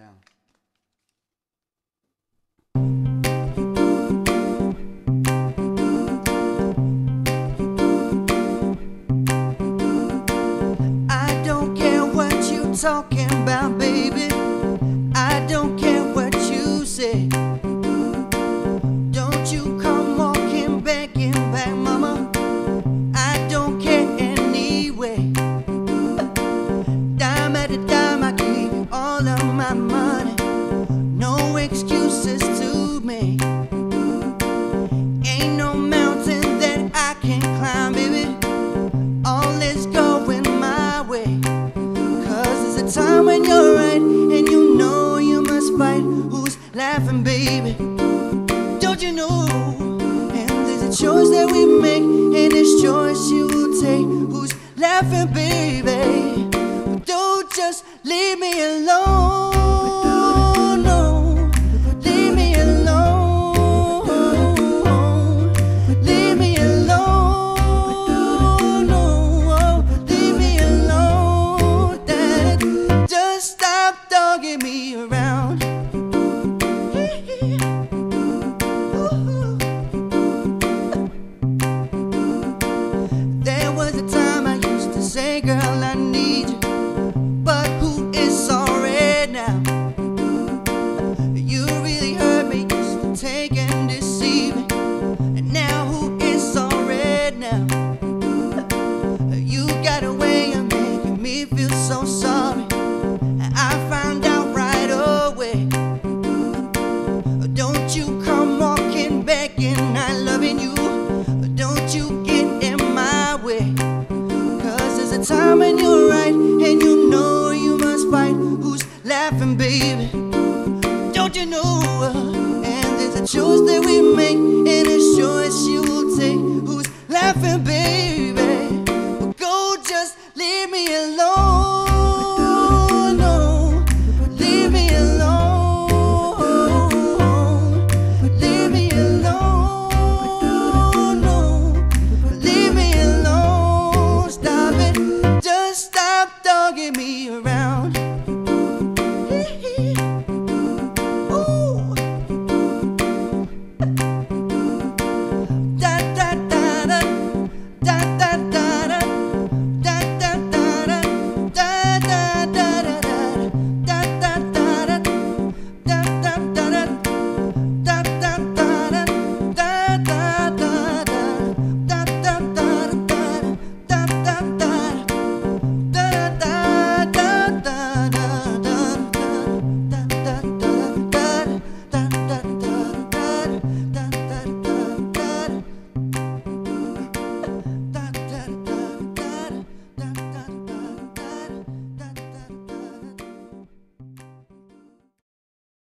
down. I don't care what you're talking about, baby. No excuses to make. Ain't no mountain that I can climb, baby. All is going my way. Cause there's a time when you're right and you know you must fight. Who's laughing, baby? Don't you know? And there's a choice that we make, and this choice you will take. Who's laughing, baby? Don't just leave me alone. Dogging me around. There was a time I used to say, girl, I need you. Choice that we make, and a choice you will take. Who's laughing, baby?